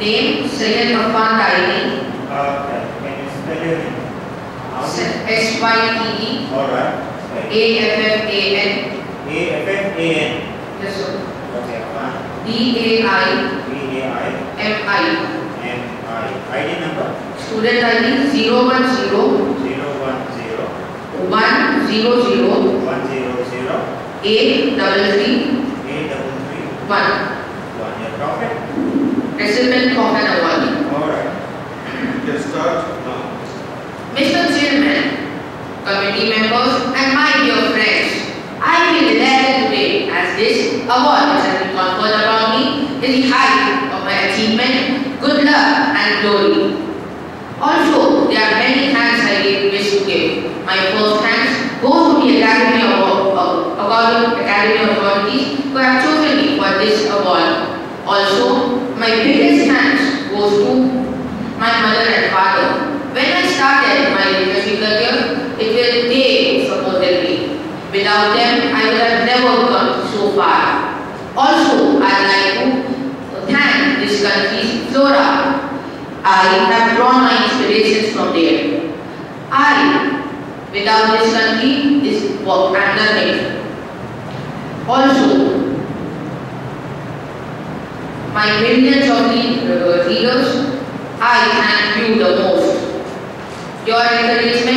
Name Syed Affan Taini. Uh, can you spell your name? S Y T E All right. A F F A N. A F F A N. Yes, sir. Okay. D A I B A I M I. M I. ID number Student ID zero one zero zero one zero one zero zero one zero zero eight double three eight double three one. one. Your profit. Recipient of an award. All right. You can start now. Mr. Chairman, committee members, and my dear friends, I feel elated today as this award which has been conferred upon me is the height of my achievement, good luck, and glory. Also, there are many thanks I wish to give. My first thanks goes to the Academy of, of Academy authorities who have chosen me for this award. Also, my biggest thanks goes to my mother and father. When I started my literacy career, it was they supported me. Without them, I would have never come so far. Also, I'd like to thank this country's flora. I have drawn my inspirations from there. I, without this country, this work and nothing. Also, my millions of read- readers, I thank you the most. Your encouragement